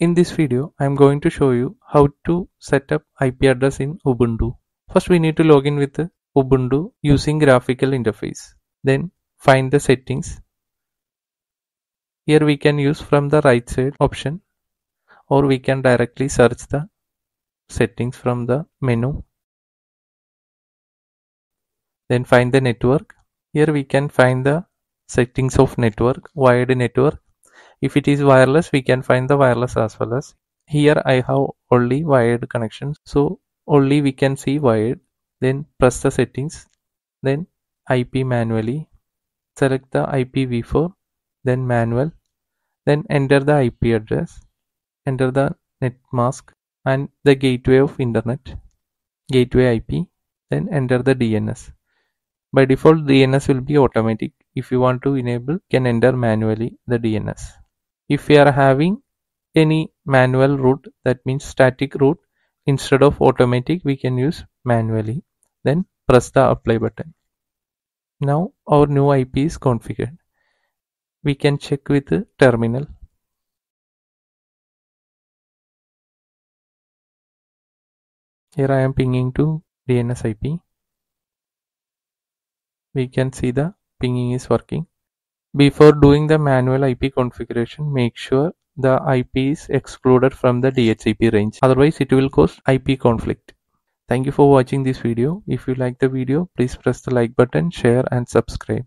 In this video, I am going to show you how to set up IP address in Ubuntu. First, we need to log in with Ubuntu using graphical interface. Then find the settings. Here we can use from the right side option or we can directly search the settings from the menu. Then find the network. Here we can find the settings of network, wired network if it is wireless we can find the wireless as well as here I have only wired connections so only we can see wired then press the settings then IP manually select the IPv4 then manual then enter the IP address enter the net mask and the gateway of internet gateway IP then enter the DNS by default DNS will be automatic. If you want to enable can enter manually the DNS if we are having any manual route that means static route instead of automatic we can use manually. Then press the apply button. Now our new IP is configured. We can check with the terminal. Here I am pinging to DNS IP we can see the pinging is working before doing the manual IP configuration, make sure the IP is excluded from the DHCP range. Otherwise, it will cause IP conflict. Thank you for watching this video. If you like the video, please press the like button, share and subscribe.